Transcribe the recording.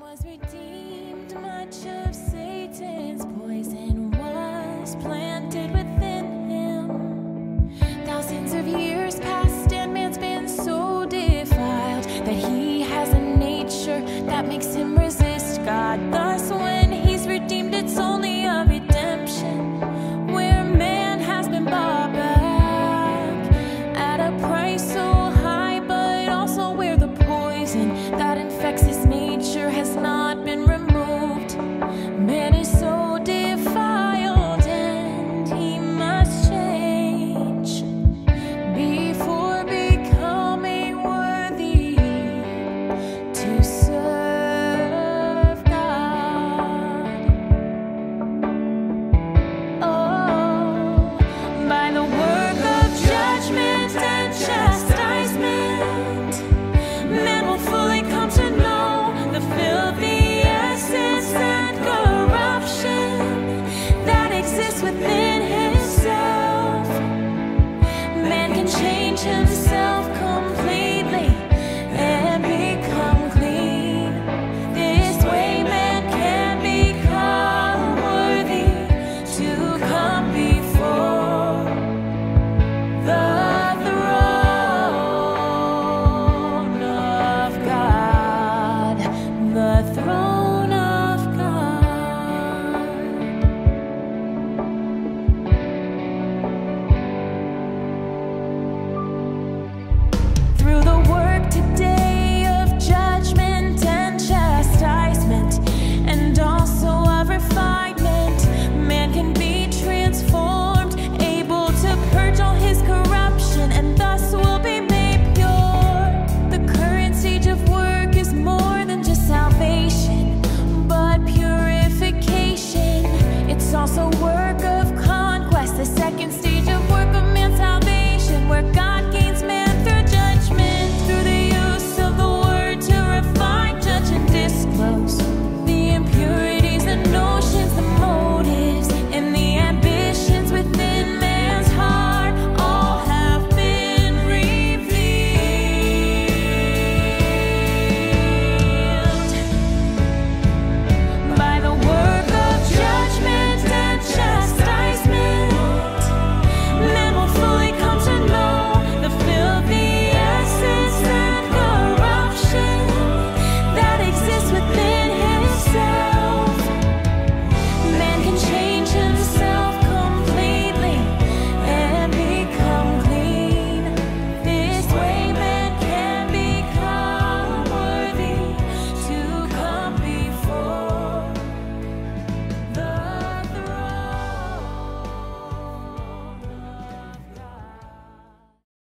was redeemed, much of Satan's poison was planted within him. Thousands of years passed, and man's been so defiled that he has a nature that makes him resist God. exist me. also